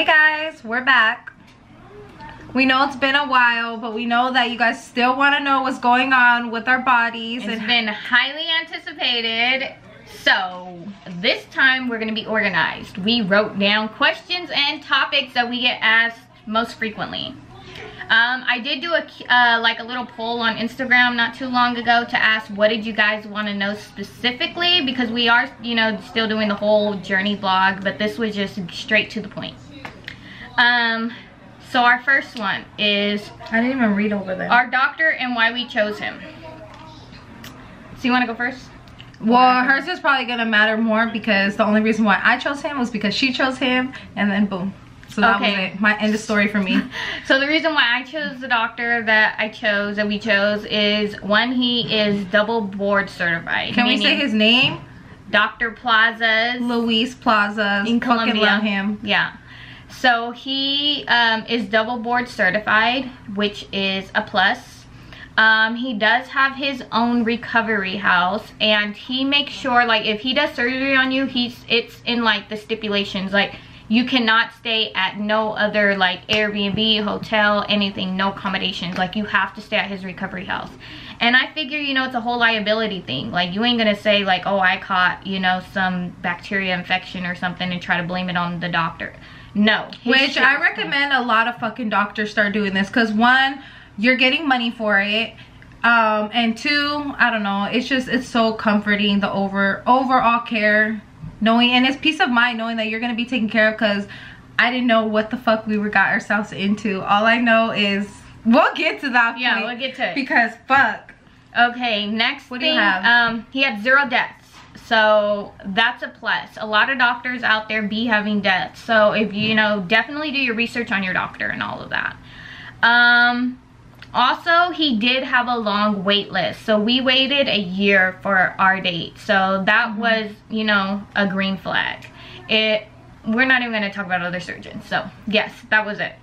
Hey guys, we're back. We know it's been a while, but we know that you guys still want to know what's going on with our bodies. It's been highly anticipated. So this time we're gonna be organized. We wrote down questions and topics that we get asked most frequently. Um, I did do a uh, like a little poll on Instagram not too long ago to ask what did you guys want to know specifically because we are, you know, still doing the whole journey vlog, but this was just straight to the point. Um, so our first one is I didn't even read over there. Our doctor and why we chose him. So you want to go first? Well, hers is probably gonna matter more because the only reason why I chose him was because she chose him, and then boom. So that okay. was it. My end of story for me. so the reason why I chose the doctor that I chose, that we chose, is one, he is double board certified. Can we say his name? Dr. Plazas. Luis Plazas. In Colombia. love him. Yeah. So he um, is double board certified, which is a plus. Um, he does have his own recovery house and he makes sure like if he does surgery on you, he's it's in like the stipulations like you cannot stay at no other like Airbnb, hotel, anything, no accommodations. Like you have to stay at his recovery house. And I figure, you know, it's a whole liability thing. Like you ain't gonna say like, oh, I caught, you know, some bacteria infection or something and try to blame it on the doctor. No. Which I recommend a lot of fucking doctors start doing this. Cause one, you're getting money for it um and two i don't know it's just it's so comforting the over overall care knowing and it's peace of mind knowing that you're gonna be taken care of because I didn't know what the fuck we were got ourselves into. All I know is we'll get to that. Yeah, we'll get to it because fuck. Okay, next what thing. Do you have? Um, he had zero deaths. So that's a plus. A lot of doctors out there be having deaths. So if you, you know, definitely do your research on your doctor and all of that. Um, also, he did have a long wait list. So we waited a year for our date. So that mm -hmm. was, you know, a green flag. It we're not even going to talk about other surgeons. So, yes, that was it.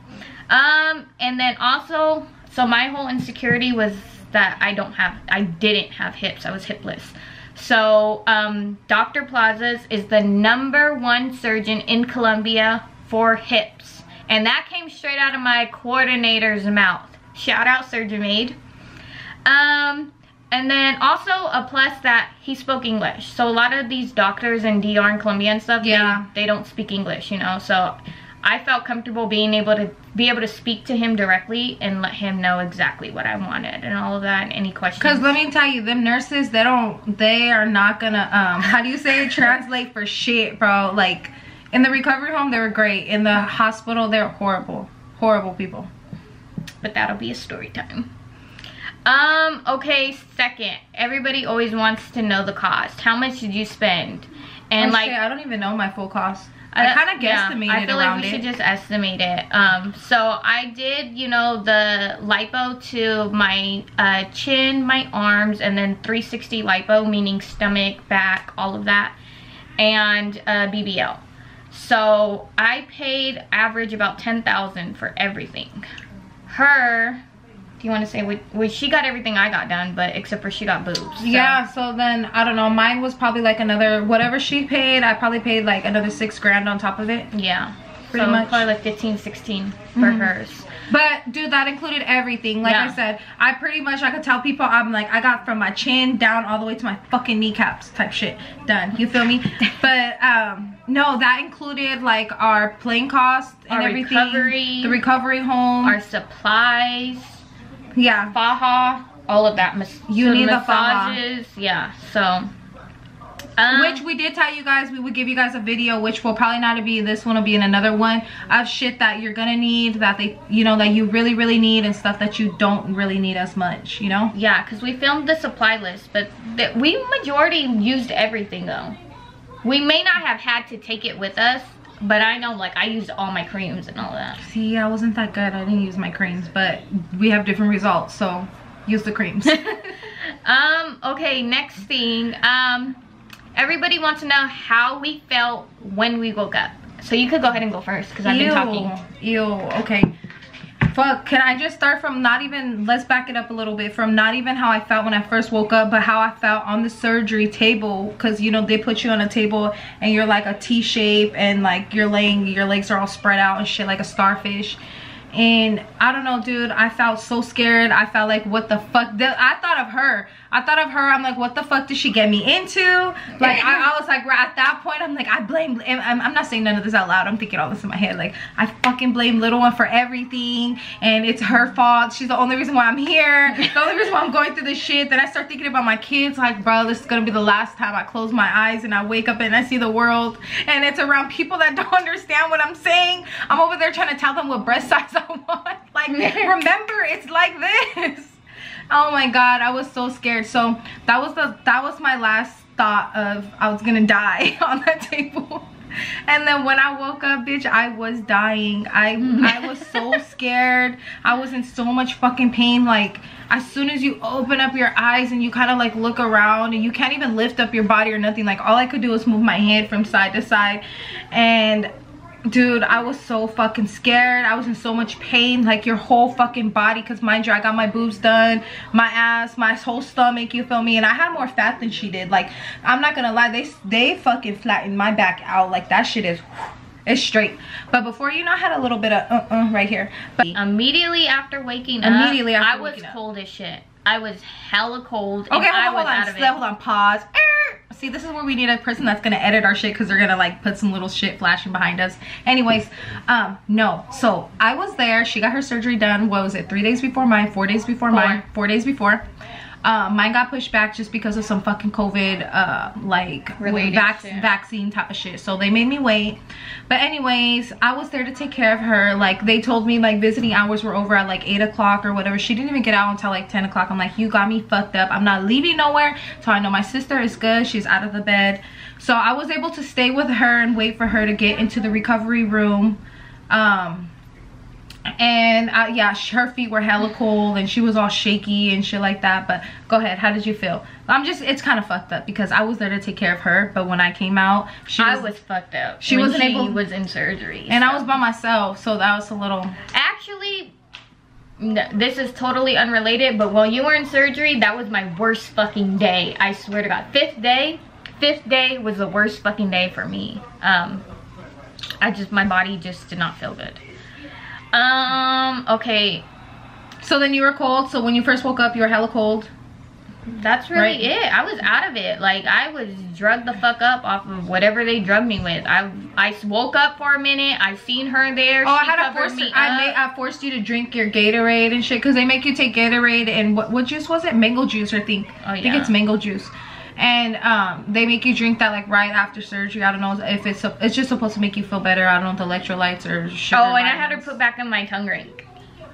Um and then also, so my whole insecurity was that I don't have I didn't have hips. I was hipless. So, um Dr. Plazas is the number one surgeon in Colombia for hips. And that came straight out of my coordinator's mouth. Shout out Surgeon Maid. Um, and then also a plus that he spoke English. So a lot of these doctors in DR and Colombia and stuff, yeah. they, they don't speak English, you know. So I felt comfortable being able to be able to speak to him directly and let him know exactly what I wanted and all of that and any questions. Cause let me tell you, them nurses, they don't, they are not gonna, um, how do you say, translate for shit, bro. Like in the recovery home, they were great. In the hospital, they're horrible, horrible people but that'll be a story time. Um, okay, second, everybody always wants to know the cost. How much did you spend? And oh, like, shit, I don't even know my full cost. I kind of guesstimated yeah, I feel like we it. should just estimate it. Um, so I did, you know, the lipo to my uh, chin, my arms, and then 360 lipo, meaning stomach, back, all of that, and uh, BBL. So I paid average about 10,000 for everything her do you want to say we, we she got everything i got done but except for she got boobs so. yeah so then i don't know mine was probably like another whatever she paid i probably paid like another six grand on top of it yeah pretty so much probably like 15 16 for mm -hmm. hers but dude that included everything like yeah. i said i pretty much i could tell people i'm like i got from my chin down all the way to my fucking kneecaps type shit done you feel me but um no, that included like our plane costs and our everything. Recovery, the recovery home. Our supplies. Yeah. Faja. All of that. Mas you need massages. the Faja. Yeah. So. Um, which we did tell you guys we would give you guys a video which will probably not be this one will be in another one of shit that you're gonna need that they you know that you really really need and stuff that you don't really need as much you know yeah because we filmed the supply list but we majority used everything though we may not have had to take it with us, but I know like I used all my creams and all that. See, I wasn't that good. I didn't use my creams, but we have different results, so use the creams. um, okay, next thing. Um, everybody wants to know how we felt when we woke up. So you could go ahead and go first because I've been talking. Ew, okay. Fuck can i just start from not even let's back it up a little bit from not even how i felt when i first woke up but how i felt on the surgery table because you know they put you on a table and you're like a t shape and like you're laying your legs are all spread out and shit like a starfish. And i don't know dude i felt so scared. I felt like what the fuck? I thought of her I thought of her, I'm like, what the fuck did she get me into? Like, I, I was like, at that point, I'm like, I blame, I'm, I'm, not saying none of this out loud. I'm thinking all this in my head. Like, I fucking blame little one for everything. And it's her fault. She's the only reason why I'm here. The only reason why I'm going through this shit. Then I start thinking about my kids. Like, bro, this is going to be the last time I close my eyes and I wake up and I see the world. And it's around people that don't understand what I'm saying. I'm over there trying to tell them what breast size I want. Like, remember, it's like this oh my god i was so scared. So that was the that was my last thought of i was gonna die on that table. And then when i woke up bitch i was dying. I i mm-hmm. was so scared. I was in so much fucking pain. Like as soon as you open up your eyes and you kind of like look around and you can't even lift up your body or nothing like all i could do was move my head from side to side. And dude i was so fucking scared. I was in so much pain like your whole fucking body because mind you i got my boobs done my ass my whole stomach you feel me? And i had more fat than she did. Like i'm not gonna lie they they fucking flattened my back out. Like that shit is it's straight. But before you know i had a little bit of uh-uh right here. But immediately after waking up immediately up, after i was cold as shit. I was hella cold okay hold on, hold on. hold on pause see this is where we need a person that's gonna edit our shit because they're gonna like put some little shit flashing behind us. Anyways um no. So i was there. She got her surgery done. What was it? Three days before mine four days before four. mine four days before um, mine got pushed back just because of some fucking COVID, uh, like vac vaccine type of shit. So they made me wait. But anyways, I was there to take care of her. Like they told me like visiting hours were over at like 8 o'clock or whatever. She didn't even get out until like 10 o'clock. I'm like, you got me fucked up. I'm not leaving nowhere. So I know my sister is good. She's out of the bed. So I was able to stay with her and wait for her to get into the recovery room. Um, and uh, yeah her feet were hella cold and she was all shaky and shit like that but go ahead how did you feel? I'm just it's kind of fucked up because i was there to take care of her but when i came out she was, I was fucked up she wasn't she able was in surgery and so. i was by myself so that was a little actually no, this is totally unrelated but while you were in surgery that was my worst fucking day. I swear to god. Fifth day fifth day was the worst fucking day for me. Um i just my body just did not feel good um, okay. So then you were cold. So when you first woke up, you were hella cold. That's really right. it. I was out of it. Like I was drugged the fuck up off of whatever they drugged me with. I I woke up for a minute. I seen her there. Oh, she I had to force me. I made I forced you to drink your Gatorade and shit because they make you take Gatorade and what what juice was it? Mango juice, I think. Oh yeah. I think it's mango juice and um, they make you drink that like right after surgery. I don't know if it's it's just supposed to make you feel better. I don't know if the electrolytes or sugar. Oh, and vitamins. I had to put back in my tongue ring.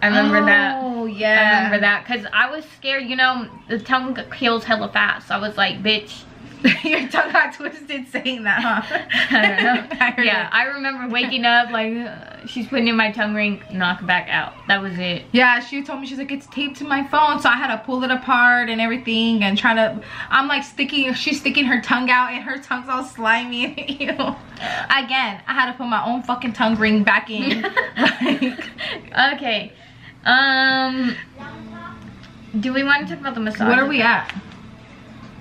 I remember oh, that. Oh yeah. I remember that because I was scared. You know, the tongue heals hella fast. So I was like, bitch Your tongue got twisted saying that, huh? I don't know. I yeah. I remember waking up like uh, she's putting in my tongue ring, knock back out. That was it. Yeah, she told me she's like it's taped to my phone, so I had to pull it apart and everything and trying to. I'm like sticking. She's sticking her tongue out and her tongue's all slimy. you know. Again, I had to put my own fucking tongue ring back in. like, okay. Um. Do we want to talk about the massage? What are we at?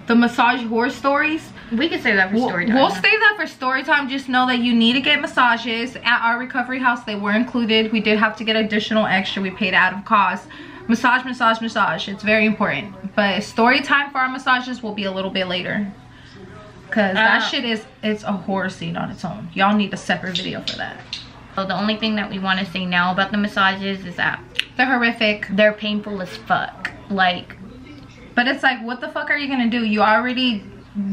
The massage horror stories. We can say that for story time. we'll save that for story time. Just know that you need to get massages. At our recovery house they were included. We did have to get additional extra. We paid out of cost. Massage massage massage. It's very important. But story time for our massages will be a little bit later. Because that uh, shit is it's a horror scene on its own. Y'all need a separate video for that. So the only thing that we want to say now about the massages is that they're horrific. they're painful as fuck. Like but it's like, what the fuck are you gonna do? You already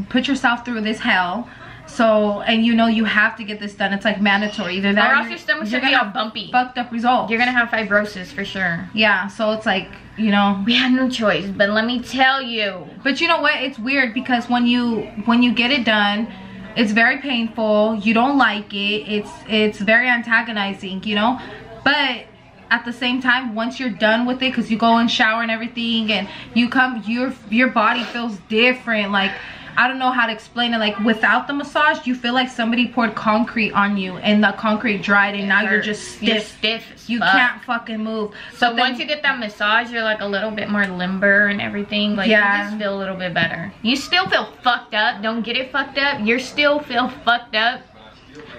put yourself through this hell. So, and you know you have to get this done. It's like mandatory. Either that or else your stomach's gonna be all bumpy. Fucked up results. You're gonna have fibrosis for sure. Yeah, so it's like, you know. We had no choice, but let me tell you. But you know what? It's weird because when you when you get it done, it's very painful. You don't like it. It's it's very antagonizing, you know? But at the same time once you're done with it because you go and shower and everything and you come your your body feels different like I don't know how to explain it. Like without the massage, you feel like somebody poured concrete on you and the concrete dried and now you're just stiff. You're stiff. You fuck. can't fucking move. So once you get that massage, you're like a little bit more limber and everything. Like yeah. you just feel a little bit better. You still feel fucked up. Don't get it fucked up. You still feel fucked up,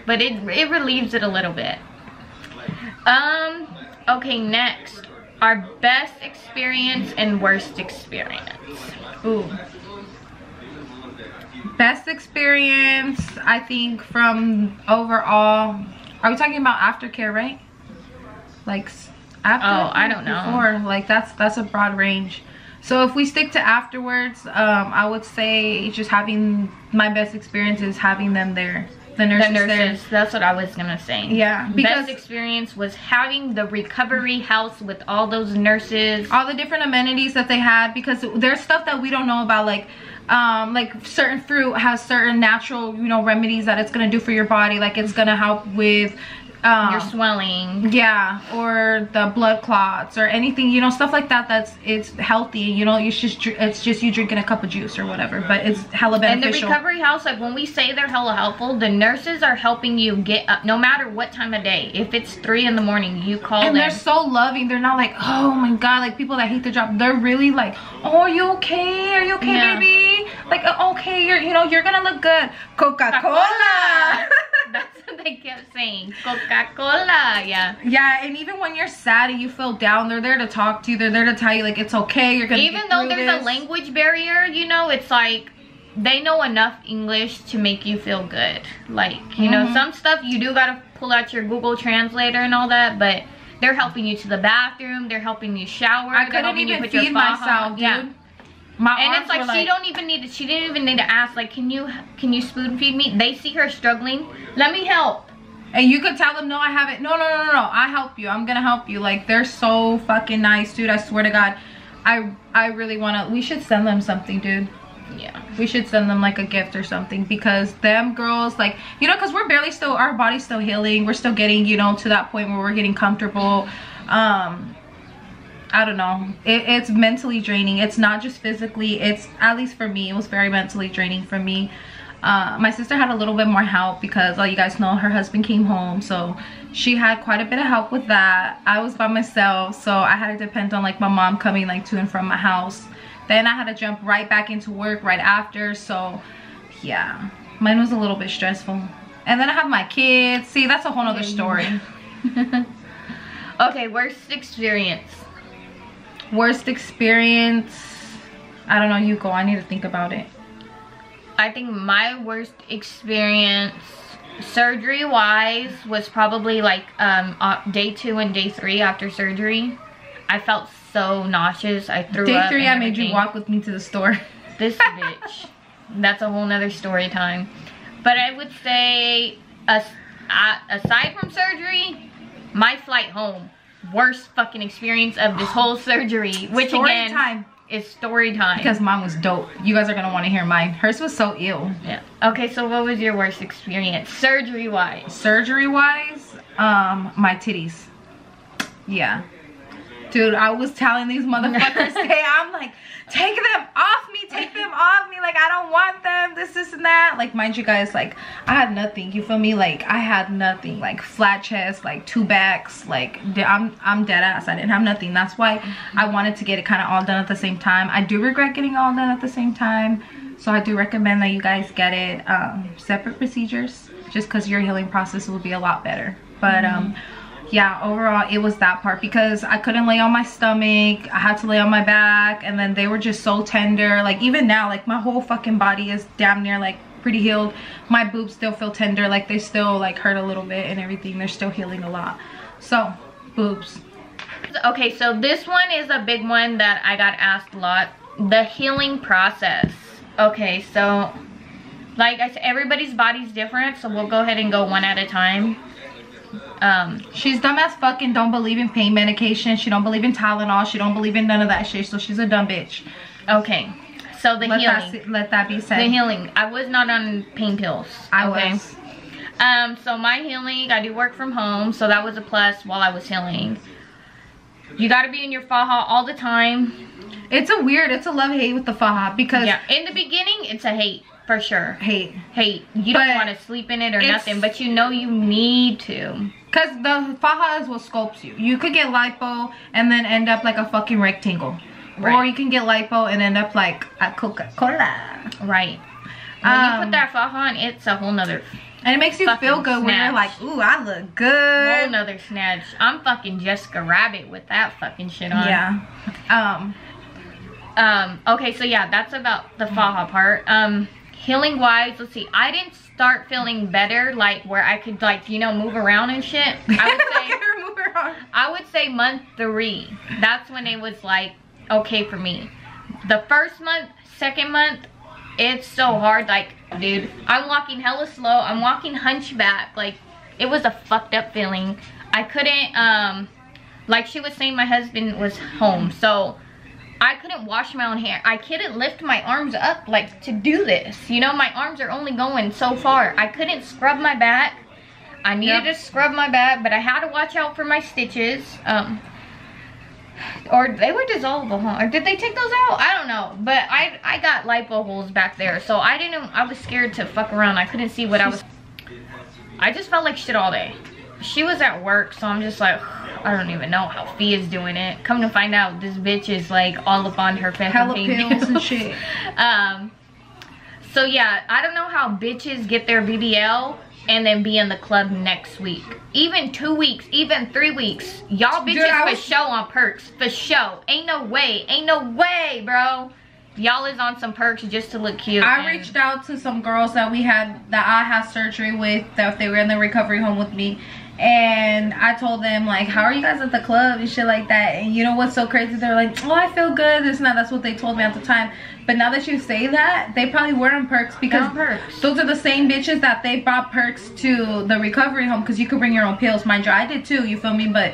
but it it relieves it a little bit. Um. Okay. Next, our best experience and worst experience. Ooh. Best experience i think from overall are we talking about aftercare right? Like after oh i don't know. before like that's that's a broad range. So if we stick to afterwards um i would say just having my best experience is having them there the nurses, the nurses. That's what i was gonna say. Yeah because best experience was having the recovery house with all those nurses. All the different amenities that they had because there's stuff that we don't know about like um, like certain fruit has certain natural you know remedies that it's gonna do for your body. Like it's gonna help with um, your swelling. Yeah or the blood clots or anything you know stuff like that that's it's healthy you know you just it's just you drinking a cup of juice or whatever but it's hella beneficial and the recovery house like when we say they're hella helpful the nurses are helping you get up no matter what time of day. If it's three in the morning you call and them. they're so loving they're not like oh my god like people that hate the job they're really like oh are you okay? Are you okay yeah. baby? Like okay you're you know you're gonna look good. Coca-cola that's what they kept saying coca-cola yeah yeah and even when you're sad and you feel down they're there to talk to you they're there to tell you like it's okay you're gonna even though there's this. a language barrier you know it's like they know enough english to make you feel good like you mm -hmm. know mm-hmm. some stuff you do gotta pull out your google translator and all that but they're helping you to the bathroom they're helping you shower i couldn't even feed myself dude yeah my and it's like, like she don't even need to she didn't even need to ask like can you can you spoon feed me? They see her struggling. Let me help. And you could tell them no i haven't no no no no no. I help you. I'm gonna help you. Like they're so fucking nice dude. I swear to god. I i really want to we should send them something dude. Yeah. We should send them like a gift or something because them girls like you know because we're barely still our body's still healing. We're still getting you know to that point where we're getting comfortable. Um I don't know. It, it's mentally draining. It's not just physically. It's, at least for me, it was very mentally draining for me. Uh, my sister had a little bit more help because all you guys know her husband came home so she had quite a bit of help with that i was by myself so i had to depend on like my mom coming like to and from my house then i had to jump right back into work right after so yeah mine was a little bit stressful and then i have my kids see that's a whole nother story okay worst experience worst experience. I don't know you go i need to think about it. I think my worst experience surgery wise was probably like um uh, day two and day three after surgery. I felt so nauseous. I threw up day three i made you walk with me to the store. This bitch. That's a whole nother story time. But i would say aside from surgery my flight home worst fucking experience of this whole surgery, which story again time. is story time. Because mine was dope. You guys are gonna want to hear mine. Hers was so ill. Yeah. Okay, so what was your worst experience, surgery wise? Surgery wise, um, my titties. Yeah. Dude, I was telling these motherfuckers today, I'm like, take them off me, take them off me. Like, I don't want them, this, this, and that. Like, mind you guys, like, I had nothing. You feel me? Like, I had nothing. Like, flat chest, like, two backs. Like, I'm, I'm dead ass. I didn't have nothing. That's why I wanted to get it kind of all done at the same time. I do regret getting all done at the same time. So I do recommend that you guys get it um, separate procedures. Just because your healing process will be a lot better. But, um, yeah overall it was that part because i couldn't lay on my stomach. I had to lay on my back and then they were just so tender. Like even now like my whole fucking body is damn near like pretty healed. My boobs still feel tender like they still like hurt a little bit and everything. They're still healing a lot. So boobs. Okay so this one is a big one that i got asked a lot. The healing process. Okay so like i said everybody's body's different so we'll go ahead and go one at a time um, she's dumb as fucking don't believe in pain medication. She don't believe in Tylenol. She don't believe in none of that shit. So she's a dumb bitch. Okay. So the let healing. That, let that be said. The healing. I was not on pain pills. I okay? was. Um, so my healing, I do work from home. So that was a plus while I was healing. You gotta be in your faja all the time. It's a weird, it's a love-hate with the faja because... Yeah, in the beginning, it's a hate, for sure. Hate. Hate. You don't want to sleep in it or nothing, but you know you need to. Because the faja is what sculpts you. You could get lipo and then end up like a fucking rectangle. Right. Or you can get lipo and end up like a Coca-Cola. Right. When um, you put that faja on, it's a whole nother and it makes you feel good snatch. when you're like, ooh, I look good. Whole nother snatch. I'm fucking Jessica Rabbit with that fucking shit on. Yeah. Um. Um. Okay, so yeah, that's about the faja part. Um. Healing wise, let's see. I didn't start feeling better, like where I could like you know move around and shit. I would say. I would say month three. That's when it was like okay for me. The first month, second month, it's so hard like dude i'm walking hella slow i'm walking hunchback like it was a fucked up feeling i couldn't um like she was saying my husband was home so i couldn't wash my own hair. I couldn't lift my arms up like to do this. You know my arms are only going so far. I couldn't scrub my back. I needed yep. to scrub my back but i had to watch out for my stitches. Um or they were dissolvable huh? or did they take those out? I don't know. But i i got lipo holes back there so i didn't i was scared to fuck around. I couldn't see what i was i just felt like shit all day she was at work so i'm just like i don't even know how fee is doing it come to find out this bitch is like all up on her Hella pills and shit um so yeah i don't know how bitches get their bbl and then be in the club next week. Even two weeks, even three weeks. Y'all bitches for show on perks. For show. Ain't no way. Ain't no way, bro. Y'all is on some perks just to look cute. I reached out to some girls that we had, that I had surgery with, that they were in the recovery home with me and I told them like how are you guys at the club? and shit like that. And you know what's so crazy? They're like oh I feel good. This and that. That's what they told me at the time but now that you say that they probably were on perks because perks. those are the same bitches that they brought perks to the recovery home because you could bring your own pills. Mind you I did too you feel me? But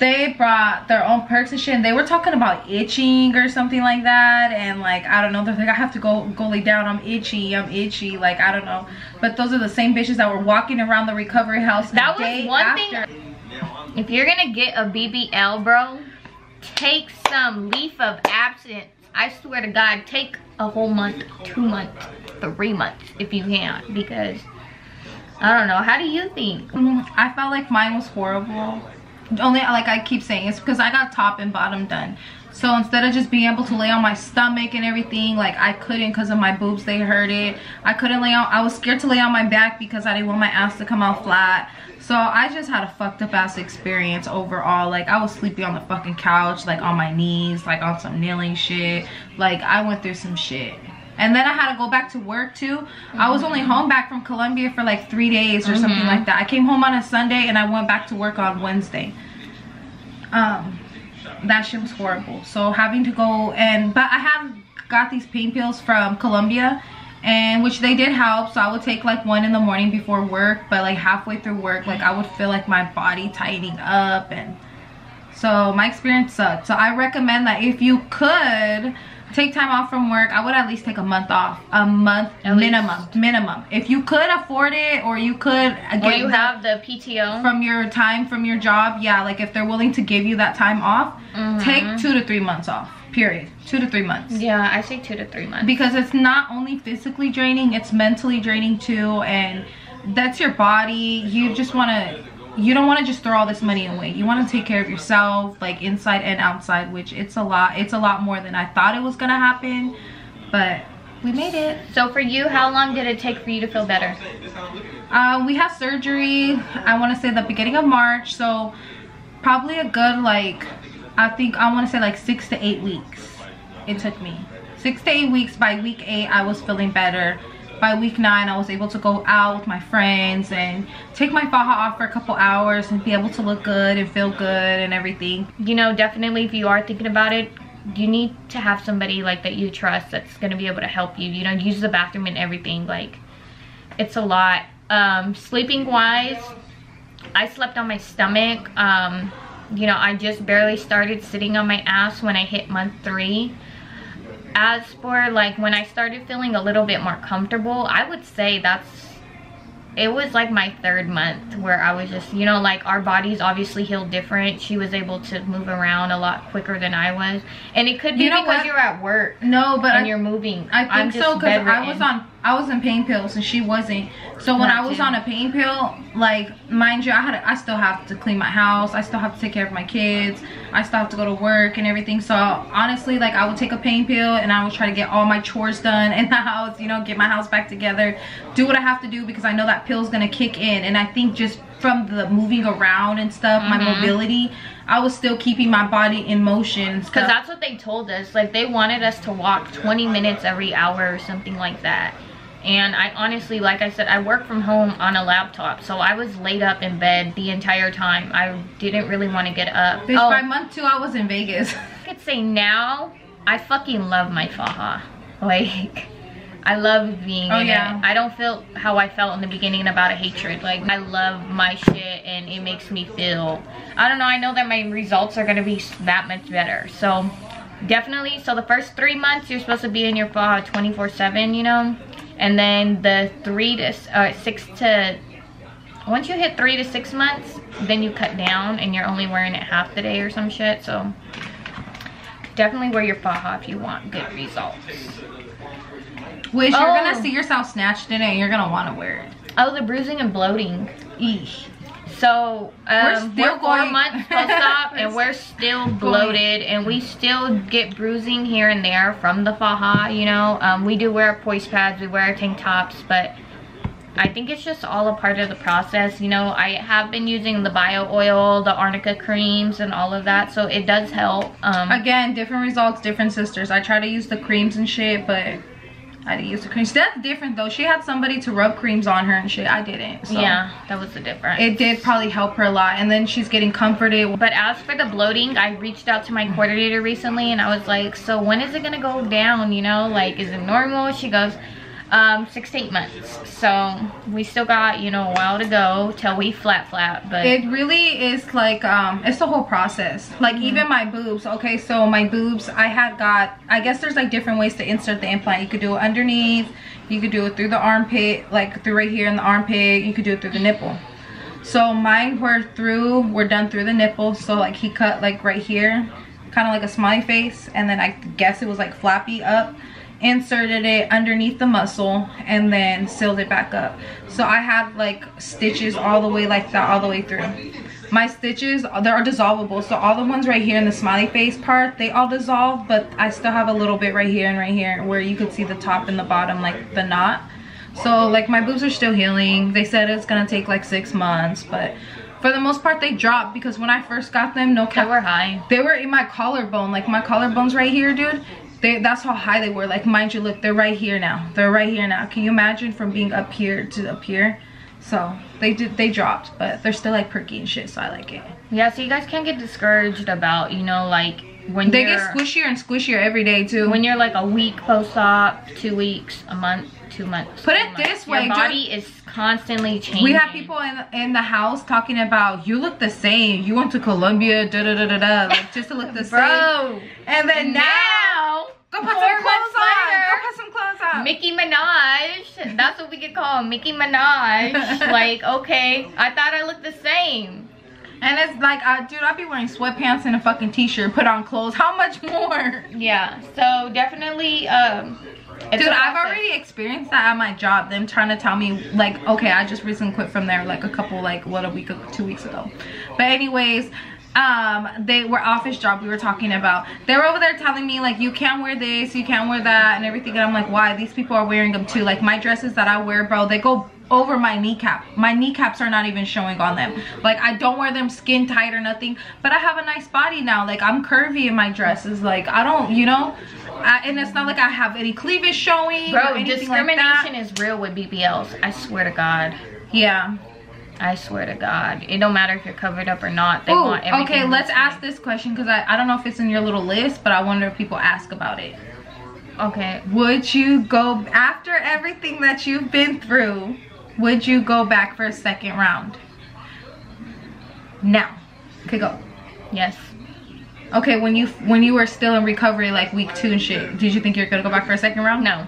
they brought their own perks and shit and they were talking about itching or something like that and like I don't know they're like I have to go go lay down. I'm itchy. I'm itchy. Like I don't know. But those are the same bitches that were walking around the recovery house that was one after. thing if you're gonna get a BBL bro take some leaf of absence I swear to God take a whole month two months three months if you can because I don't know how do you think? Mm, I felt like mine was horrible. Only like I keep saying it's because I got top and bottom done. So instead of just being able to lay on my stomach and everything like I couldn't because of my boobs they hurt it. I couldn't lay on I was scared to lay on my back because I didn't want my ass to come out flat so I just had a fucked up ass experience overall like I was sleeping on the fucking couch like on my knees like on some kneeling shit like I went through some shit and then I had to go back to work too. Mm -hmm. I was only home back from Colombia for like three days or mm -hmm. something mm-hmm. like that. I came home on a Sunday and I went back to work on Wednesday. Um, that shit was horrible. So having to go and, but I have got these pain pills from Colombia and which they did help so i would take like one in the morning before work but like halfway through work like i would feel like my body tightening up and so my experience sucked so i recommend that if you could take time off from work i would at least take a month off a month at minimum least. minimum if you could afford it or you could or you have the pto from your time from your job yeah like if they're willing to give you that time off mm -hmm. take two to three months off period. Two to three months. Yeah i say two to three months. Because it's not only physically draining it's mentally draining too and that's your body. You just want to you don't want to just throw all this money away. You want to take care of yourself like inside and outside which it's a lot it's a lot more than i thought it was gonna happen but we made it. So for you how long did it take for you to feel better? Uh, we had surgery i want to say the beginning of march so probably a good like i think i want to say like six to eight weeks it took me six to eight weeks by week eight i was feeling better by week nine, I was able to go out with my friends and take my faja off for a couple hours and be able to look good and feel good and everything. You know, definitely if you are thinking about it, you need to have somebody like that you trust that's going to be able to help you. You know, use the bathroom and everything. Like, it's a lot. Um, sleeping wise, I slept on my stomach. Um, you know, I just barely started sitting on my ass when I hit month three as for like when I started feeling a little bit more comfortable, I would say that's it was like my third month where I was just, you know, like our bodies obviously healed different. She was able to move around a lot quicker than I was. And it could be you know because what? you're at work. No, but and I, you're moving. I think I'm so because I was on I was in pain pills and she wasn't. So when Not I was too. on a pain pill, like mind you, I had to, I still have to clean my house. I still have to take care of my kids. I still have to go to work and everything. So honestly, like I would take a pain pill and I would try to get all my chores done in the house, you know, get my house back together, do what I have to do because I know that pill's gonna kick in. And I think just from the moving around and stuff, mm -hmm. my mm-hmm. mobility, I was still keeping my body in motion. Because that's what they told us. Like they wanted us to walk 20 minutes every hour or something like that and I honestly, like I said, I work from home on a laptop, so I was laid up in bed the entire time. I didn't really want to get up. Bitch, oh, by month two, I was in Vegas. I could say now, I fucking love my faja. Like, I love being oh, in yeah. it. I don't feel how I felt in the beginning about a hatred. Like, I love my shit, and it makes me feel, I don't know, I know that my results are going to be that much better. So, definitely, so the first three months, you're supposed to be in your faja 24-7, you know? And then the three to uh, six to once you hit three to six months then you cut down and you're only wearing it half the day or some shit so definitely wear your faja if you want good results which oh. you're gonna oh. see yourself snatched in it and you're gonna want to wear it oh the bruising and bloating Eesh. So um, we're, we're four months post-op and we're still bloated and we still get bruising here and there from the faja, you know. Um, we do wear poise pads, we wear tank tops, but I think it's just all a part of the process. You know, I have been using the bio oil, the arnica creams and all of that, so it does help. Um, Again, different results, different sisters. I try to use the creams and shit, but I didn't use the creams. That's different though. She had somebody to rub creams on her and shit. I didn't. So yeah, that was the difference. It did probably help her a lot. And then she's getting comforted. But as for the bloating, I reached out to my coordinator recently and I was like, so when is it gonna go down? You know, like is it normal? She goes, um six to eight months. So we still got you know a while to go till we flat flat but it really is like um it's the whole process. Like mm -hmm. even my boobs. Okay so my boobs i had got i guess there's like different ways to insert the implant. You could do it underneath. You could do it through the armpit like through right here in the armpit. You could do it through the nipple. So mine were through we're done through the nipple. So like he cut like right here kind of like a smiley face. And then i guess it was like flappy up inserted it underneath the muscle and then sealed it back up. So i have like stitches all the way like that all the way through. My stitches they are dissolvable. So all the ones right here in the smiley face part they all dissolve but i still have a little bit right here and right here where you could see the top and the bottom like the knot. So like my boobs are still healing. They said it's gonna take like six months but for the most part they dropped because when i first got them no cap they were high. they were in my collarbone. Like my collarbones right here dude they that's how high they were. Like mind you look they're right here now. They're right here now. Can you imagine from being up here to up here? So they did they dropped but they're still like perky and shit so i like it. Yeah so you guys can't get discouraged about you know like when they get squishier and squishier every day too. When you're like a week post-op two weeks a month two months put it months. this way your body is constantly changing we have people in in the house talking about you look the same you went to colombia da da da da da like just to look the Bro, same and then now, now Go put some clothes on. Go put some clothes on. Nicki Minaj. That's what we could call him. Nicki Minaj. like, okay. I thought I looked the same. And it's like, uh, dude, I'd be wearing sweatpants and a fucking t-shirt, put on clothes. How much more? Yeah. So definitely, um, Dude, I've already experienced that at my job. Them trying to tell me, like, okay, I just recently quit from there, like, a couple, like, what, a week, two weeks ago. But anyways, um they were office job we were talking about they were over there telling me like you can't wear this you can't wear that and everything and i'm like why these people are wearing them too like my dresses that i wear bro they go over my kneecap my kneecaps are not even showing on them like i don't wear them skin tight or nothing but i have a nice body now like i'm curvy in my dresses like i don't you know I, and it's not like i have any cleavage showing bro discrimination like is real with bbls i swear to god yeah I swear to God. It don't matter if you're covered up or not. They Ooh, want everything. Okay, let's ask this question because I, I don't know if it's in your little list, but I wonder if people ask about it. Okay. Would you go, after everything that you've been through, would you go back for a second round? Now. Okay, go. Yes. Okay, when you when you were still in recovery like week two and shit, did you think you were gonna go back for a second round? No.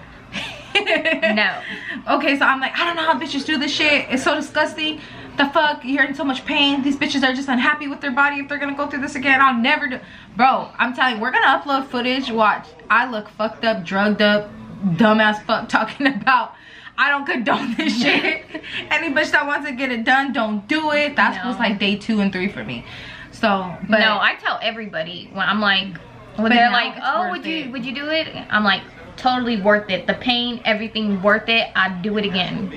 no. Okay, so I'm like, I don't know how bitches do this shit. It's so disgusting. The fuck? You're in so much pain. These bitches are just unhappy with their body if they're gonna go through this again. I'll never do Bro, I'm telling you, we're gonna upload footage. Watch. I look fucked up, drugged up, dumbass fuck talking about I don't condone this shit. Any bitch that wants to get it done, don't do it. That's no. was like day two and three for me. So, but no, I tell everybody when I'm like, when they're like, "Oh, would you it. would you do it?" I'm like, totally worth it. The pain, everything worth it. I'd do it again.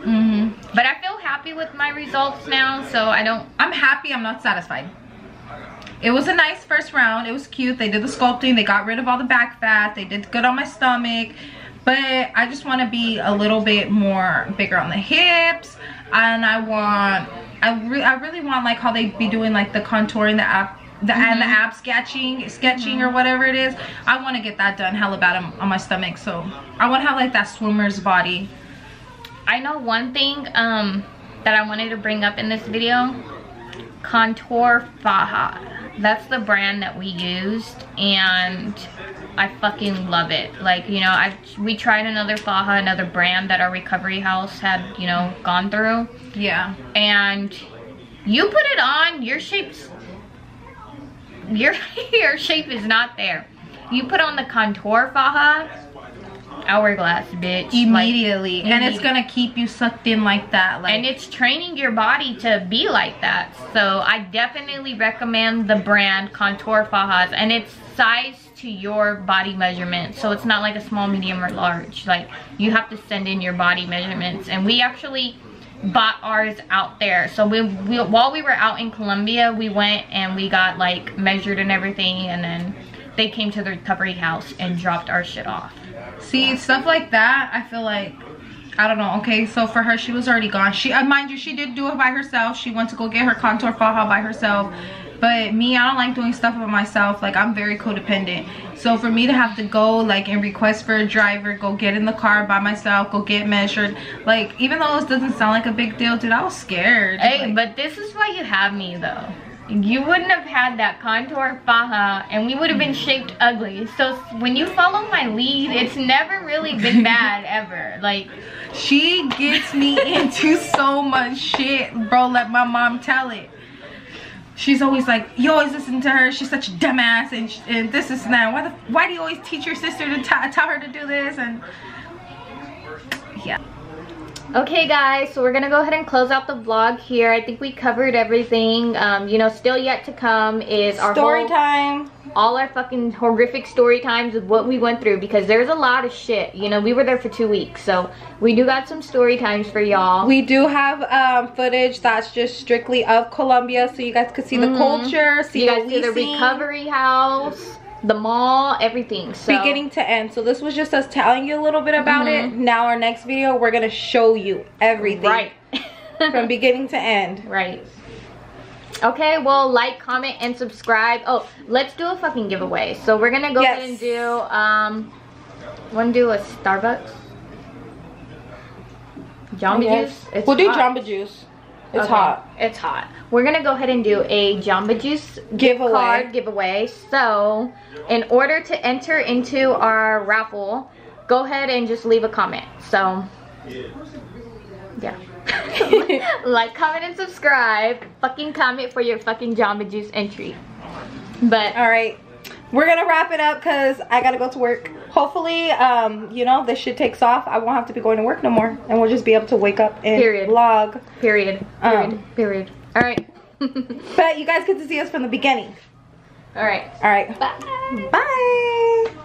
Mm -hmm. But I feel happy with my results now, so I don't. I'm happy. I'm not satisfied. It was a nice first round. It was cute. They did the sculpting. They got rid of all the back fat. They did good on my stomach. But I just want to be a little bit more bigger on the hips. And I want, I, re I really want like how they be doing like the contouring, the app the mm -hmm. and the mm-hmm. ab sketching sketching mm -hmm. or whatever it is i want to get that done hella bad on, on my stomach so i want to have like that swimmer's body i know one thing um that i wanted to bring up in this video contour faja that's the brand that we used and I fucking love it. Like, you know, I we tried another Faja, another brand that our recovery house had, you know, gone through. Yeah. And you put it on, your shape's your your shape is not there. You put on the contour faja, hourglass, bitch. Immediately. Like, and it's gonna keep you sucked in like that. Like, and it's training your body to be like that. So I definitely recommend the brand Contour Fajas. And it's sized to your body measurement. So it's not like a small, medium, or large. Like you have to send in your body measurements. And we actually bought ours out there. So we, we while we were out in Colombia we went and we got like measured and everything. And then they came to the recovery house and dropped our shit off. See stuff like that I feel like I don't know. Okay so for her she was already gone. She uh, mind you she did do it by herself. She went to go get her contour faja by herself but me i don't like doing stuff by myself. Like i'm very codependent. So for me to have to go like and request for a driver go get in the car by myself go get measured like even though this doesn't sound like a big deal dude i was scared. Hey like, but this is why you have me though. You wouldn't have had that contour faja and we would have been shaped ugly. So when you follow my lead it's never really been bad ever. Like she gets me into so much shit bro. Let my mom tell it she's always like you always listen to her. She's such a dumbass and, and this is that. Why the why do you always teach your sister to tell her to do this? And yeah okay guys so we're gonna go ahead and close out the vlog here i think we covered everything um you know still yet to come is our story time all our fucking horrific story times of what we went through because there's a lot of shit. You know, we were there for two weeks, so we do got some story times for y'all. We do have um, footage that's just strictly of Colombia, so you guys could see mm -hmm. the culture, see you guys see the recovery house the mall everything so. Beginning to end. So this was just us telling you a little bit about mm -hmm. it now our next video we're gonna show you everything. Right. From beginning to end. Right. Okay well like comment and subscribe. Oh let's do a fucking giveaway. So we're gonna go yes. ahead and do um wanna do a starbucks? Jamba juice? It's we'll hot. do jamba juice it's okay. hot it's hot we're gonna go ahead and do a jamba juice giveaway card giveaway so in order to enter into our raffle go ahead and just leave a comment so yeah like, comment, and subscribe. Fucking comment for your fucking Jamba Juice entry. But all right, we're gonna wrap it up because I gotta go to work. Hopefully, um, you know, this shit takes off. I won't have to be going to work no more, and we'll just be able to wake up and Period. vlog. Period. Period. Um, Period. All right. but you guys get to see us from the beginning. All right. All right. Bye. Bye.